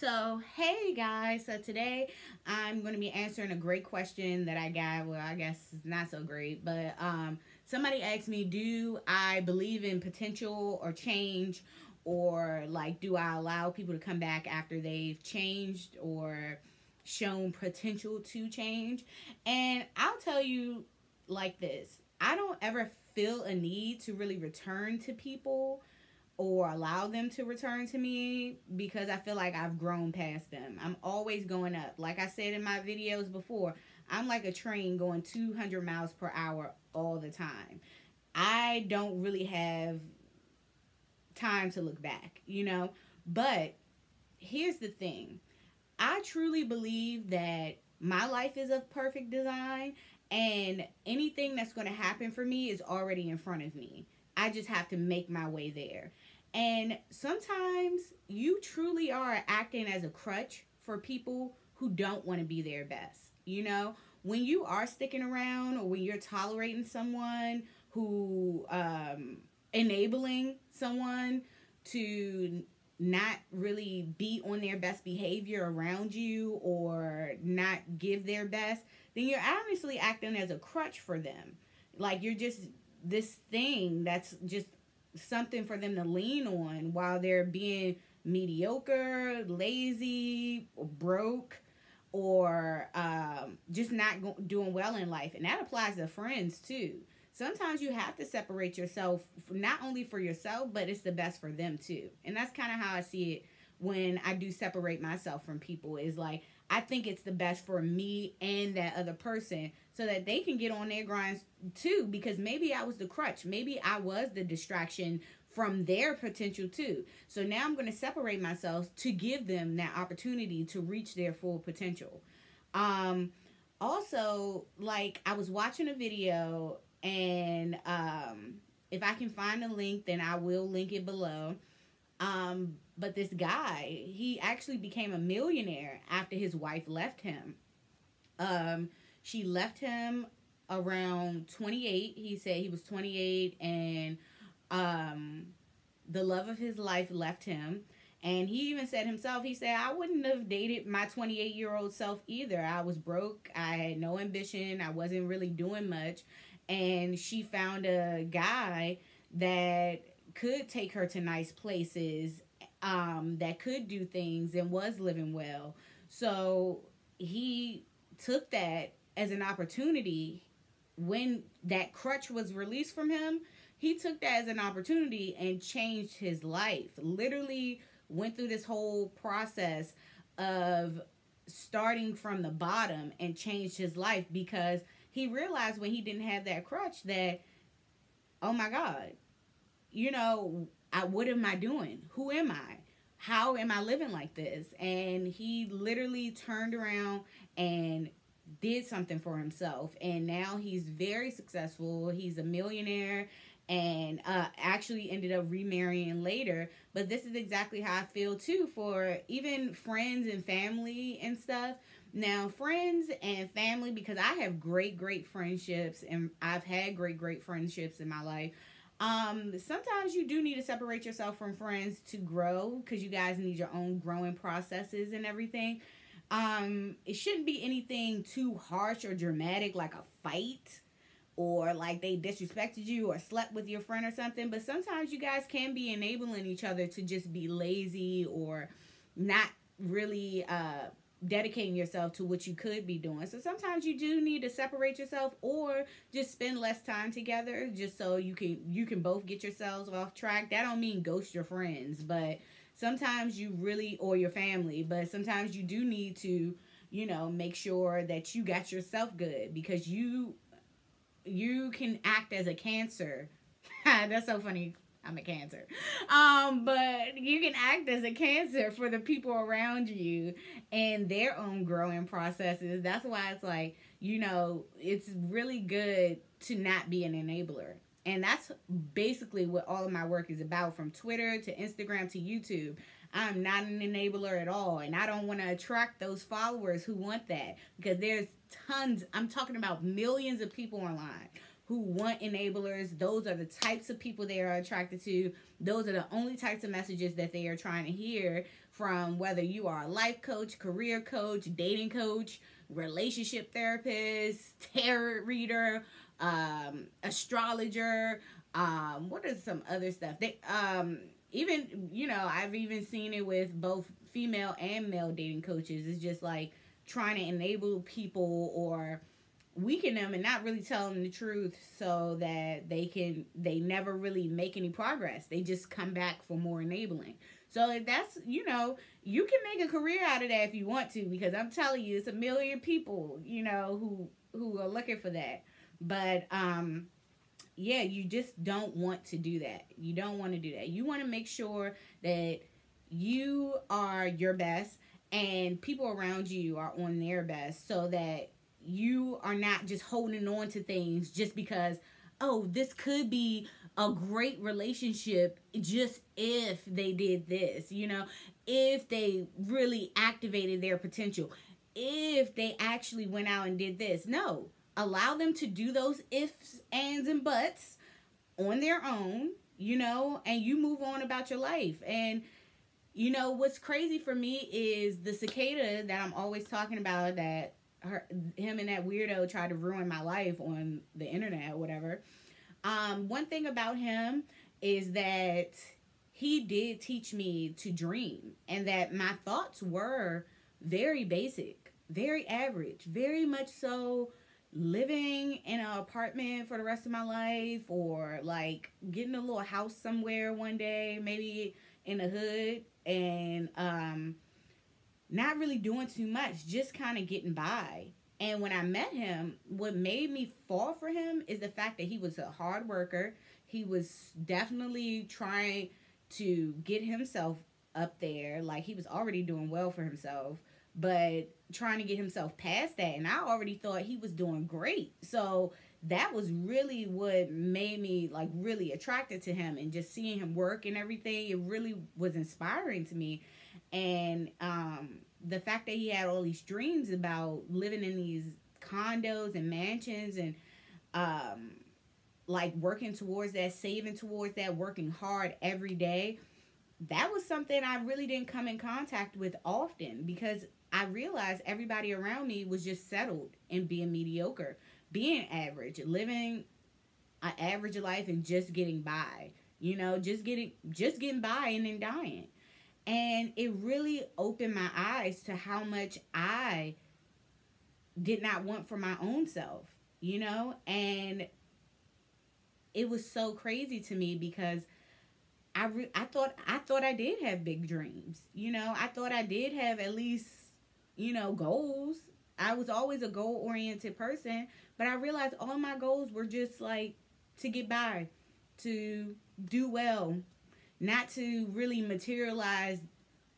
So, hey guys, so today I'm going to be answering a great question that I got. Well, I guess it's not so great, but um, somebody asked me, Do I believe in potential or change? Or, like, do I allow people to come back after they've changed or shown potential to change? And I'll tell you like this I don't ever feel a need to really return to people or allow them to return to me because I feel like I've grown past them. I'm always going up. Like I said in my videos before, I'm like a train going 200 miles per hour all the time. I don't really have time to look back, you know? But here's the thing I truly believe that my life is of perfect design and anything that's going to happen for me is already in front of me. I just have to make my way there. And sometimes you truly are acting as a crutch for people who don't want to be their best. You know, when you are sticking around or when you're tolerating someone who um enabling someone to not really be on their best behavior around you or not give their best, then you're honestly acting as a crutch for them. Like you're just this thing that's just something for them to lean on while they're being mediocre, lazy, broke, or um, just not go- doing well in life. And that applies to friends too. Sometimes you have to separate yourself, not only for yourself, but it's the best for them too. And that's kind of how I see it when I do separate myself from people. Is like I think it's the best for me and that other person so that they can get on their grinds too because maybe I was the crutch. Maybe I was the distraction from their potential too. So now I'm going to separate myself to give them that opportunity to reach their full potential. Um also like I was watching a video and um if I can find a link then I will link it below. Um but this guy, he actually became a millionaire after his wife left him. Um, she left him around 28. He said he was 28 and um, the love of his life left him. And he even said himself, he said, I wouldn't have dated my 28 year old self either. I was broke. I had no ambition. I wasn't really doing much. And she found a guy that could take her to nice places um, that could do things and was living well. So he took that as an opportunity when that crutch was released from him. He took that as an opportunity and changed his life. Literally went through this whole process of starting from the bottom and changed his life because he realized when he didn't have that crutch that, oh my God, you know, I, what am I doing? Who am I? How am I living like this? And he literally turned around and did something for himself. And now he's very successful. He's a millionaire and uh, actually ended up remarrying later. But this is exactly how I feel too for even friends and family and stuff. Now, friends and family, because I have great, great friendships and I've had great, great friendships in my life. Um, sometimes you do need to separate yourself from friends to grow because you guys need your own growing processes and everything. Um, it shouldn't be anything too harsh or dramatic like a fight or like they disrespected you or slept with your friend or something. But sometimes you guys can be enabling each other to just be lazy or not really uh dedicating yourself to what you could be doing. So sometimes you do need to separate yourself or just spend less time together just so you can you can both get yourselves off track. That don't mean ghost your friends, but sometimes you really or your family, but sometimes you do need to, you know, make sure that you got yourself good because you you can act as a cancer. That's so funny I'm a cancer. Um, but you can act as a cancer for the people around you and their own growing processes. That's why it's like, you know, it's really good to not be an enabler. And that's basically what all of my work is about from Twitter to Instagram to YouTube. I'm not an enabler at all. And I don't want to attract those followers who want that because there's tons, I'm talking about millions of people online who want enablers. Those are the types of people they are attracted to. Those are the only types of messages that they are trying to hear from whether you are a life coach, career coach, dating coach, relationship therapist, tarot reader, um, astrologer, um, what is some other stuff? They um even you know, I've even seen it with both female and male dating coaches. It's just like trying to enable people or weaken them and not really tell them the truth so that they can they never really make any progress. They just come back for more enabling. So if that's you know you can make a career out of that if you want to because i'm telling you it's a million people you know who who are looking for that. But um yeah you just don't want to do that. You don't want to do that. You want to make sure that you are your best and people around you are on their best so that you are not just holding on to things just because oh this could be a great relationship just if they did this you know? If they really activated their potential. If they actually went out and did this. No. Allow them to do those ifs ands and buts on their own you know? And you move on about your life. And you know what's crazy for me is the cicada that i'm always talking about that her him and that weirdo tried to ruin my life on the internet or whatever. Um, one thing about him is that he did teach me to dream and that my thoughts were very basic, very average, very much so living in an apartment for the rest of my life or like getting a little house somewhere one day, maybe in the hood and um not really doing too much, just kind of getting by. And when I met him, what made me fall for him is the fact that he was a hard worker. He was definitely trying to get himself up there. Like he was already doing well for himself, but trying to get himself past that. And I already thought he was doing great. So that was really what made me like really attracted to him and just seeing him work and everything. It really was inspiring to me and um, the fact that he had all these dreams about living in these condos and mansions and um, like working towards that, saving towards that, working hard every day. That was something I really didn't come in contact with often because I realized everybody around me was just settled in being mediocre, being average, living an average life and just getting by. You know, just getting just getting by and then dying. And it really opened my eyes to how much I did not want for my own self, you know? And it was so crazy to me because I re- I thought I thought I did have big dreams. You know, I thought I did have at least, you know, goals. I was always a goal-oriented person, but I realized all my goals were just like to get by, to do well, not to really materialize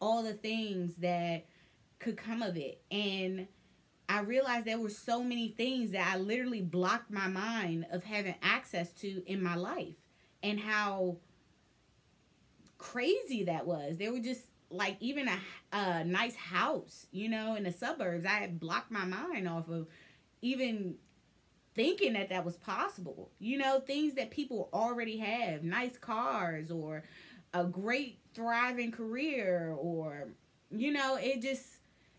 all the things that could come of it. And I realized there were so many things that I literally blocked my mind of having access to in my life and how crazy that was. There were just like even a, a nice house, you know, in the suburbs. I had blocked my mind off of even thinking that that was possible. You know, things that people already have, nice cars or a great thriving career or you know it just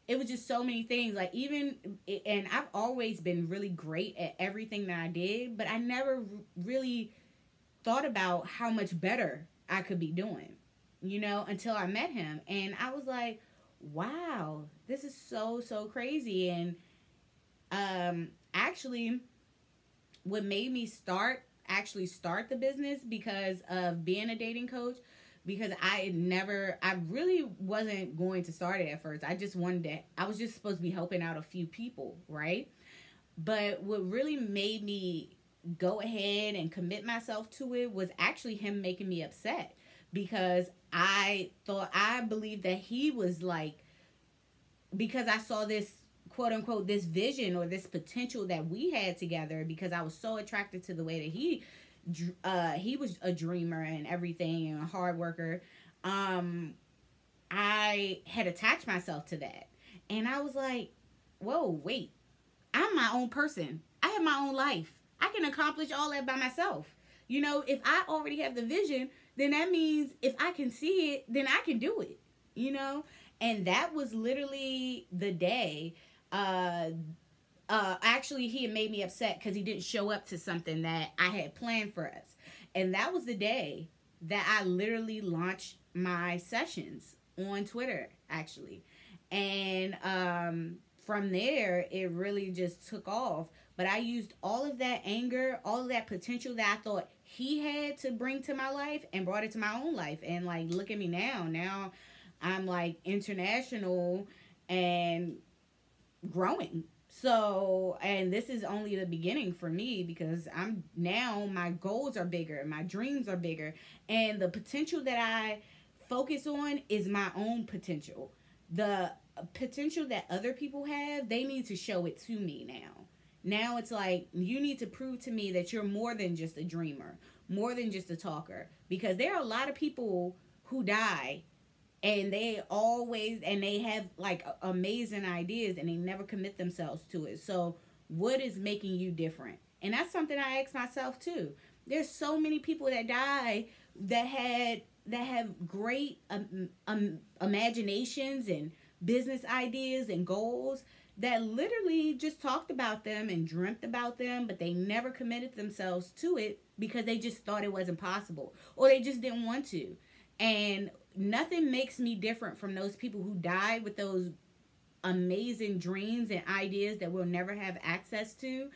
it was just so many things. Like even and i've always been really great at everything that i did but i never really thought about how much better i could be doing you know until i met him. And i was like wow this is so so crazy. And um actually what made me start actually start the business because of being a dating coach because I never, I really wasn't going to start it at first. I just wanted to, I was just supposed to be helping out a few people, right? But what really made me go ahead and commit myself to it was actually him making me upset because I thought, I believed that he was like, because I saw this quote unquote this vision or this potential that we had together because I was so attracted to the way that he uh, he was a dreamer and everything and a hard worker. Um, I had attached myself to that. And I was like, whoa, wait. I'm my own person. I have my own life. I can accomplish all that by myself. You know, if I already have the vision, then that means if I can see it, then I can do it. you know? And that was literally the day. Uh, uh, actually, he made me upset because he didn't show up to something that I had planned for us. And that was the day that I literally launched my sessions on Twitter, actually. And um, from there, it really just took off. But I used all of that anger, all of that potential that I thought he had to bring to my life and brought it to my own life. And like, look at me now. Now I'm like international and growing. So, and this is only the beginning for me because I'm now my goals are bigger, my dreams are bigger, and the potential that I focus on is my own potential. The potential that other people have, they need to show it to me now. Now it's like you need to prove to me that you're more than just a dreamer, more than just a talker. Because there are a lot of people who die and they always and they have like amazing ideas and they never commit themselves to it. So what is making you different? And that's something I ask myself too. There's so many people that die that had that have great um, um, imaginations and business ideas and goals that literally just talked about them and dreamt about them, but they never committed themselves to it because they just thought it wasn't possible or they just didn't want to. And nothing makes me different from those people who died with those amazing dreams and ideas that we'll never have access to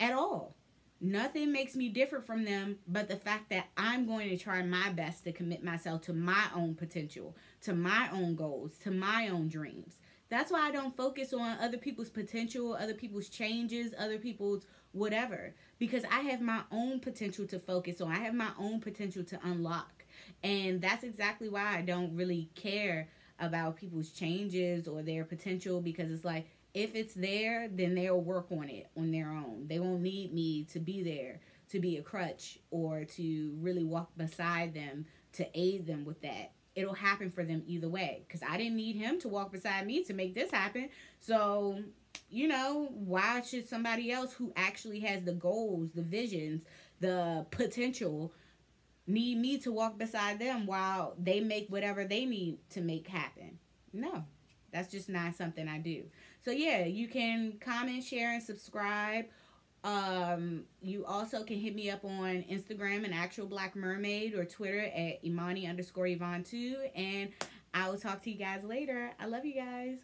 at all. Nothing makes me different from them but the fact that I'm going to try my best to commit myself to my own potential, to my own goals, to my own dreams. That's why I don't focus on other people's potential, other people's changes, other people's whatever. Because I have my own potential to focus on. I have my own potential to unlock. And that's exactly why I don't really care about people's changes or their potential because it's like if it's there, then they'll work on it on their own. They won't need me to be there to be a crutch or to really walk beside them to aid them with that. It'll happen for them either way because I didn't need him to walk beside me to make this happen. So, you know, why should somebody else who actually has the goals, the visions, the potential need me to walk beside them while they make whatever they need to make happen? No, that's just not something I do. So yeah, you can comment, share, and subscribe. Um, you also can hit me up on Instagram and Actual Black Mermaid or Twitter at Imani underscore Yvonne 2. And I will talk to you guys later. I love you guys.